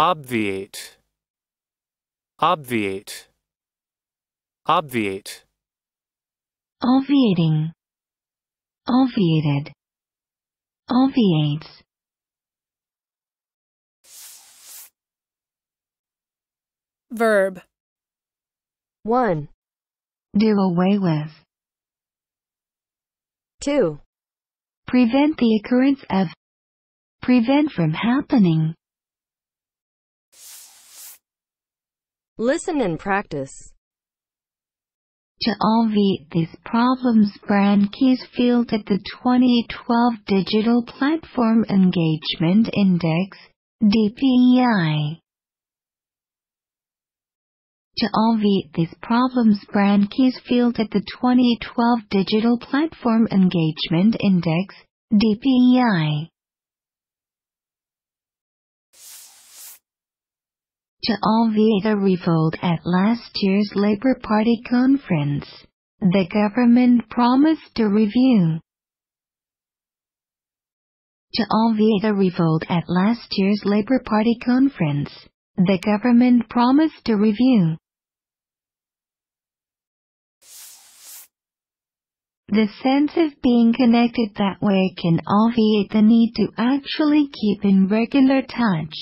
obviate, obviate, obviate, Obviating. Obviated. Obviates. Verb. 1, Do away with. 2, Prevent the occurrence of. Prevent from happening. Listen and practice. To obviate these problems Brand Keys field at the 2012 Digital Platform Engagement Index, DPEI. To obviate these problems Brand Keys field at the 2012 Digital Platform Engagement Index, DPEI. To obviate a revolt at last year's Labour Party conference, the government promised to review. To obviate a revolt at last year's Labour Party conference, the government promised to review. The sense of being connected that way can obviate the need to actually keep in regular touch.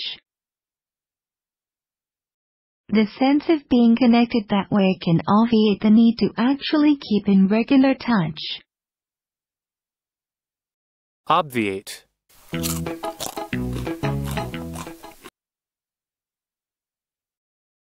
The sense of being connected that way can obviate the need to actually keep in regular touch. obviate.